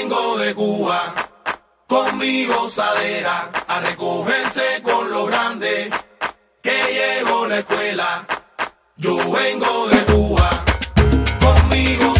vengo de Cuba con mi gozadera a recogerse con lo grande que llevo la escuela. Yo vengo de Cuba con mi gozadera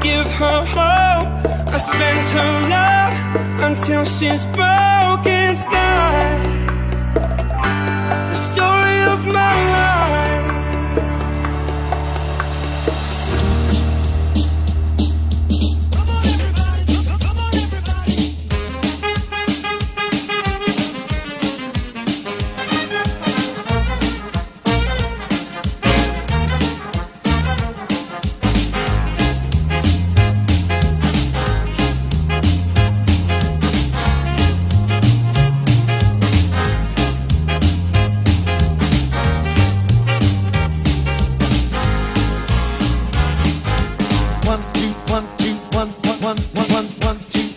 Give her hope. I spend her love until she's broken. one, one, one, one, two.